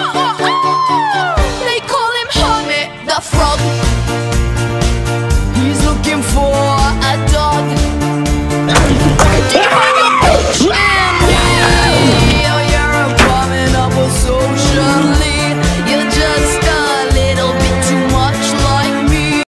oh, oh.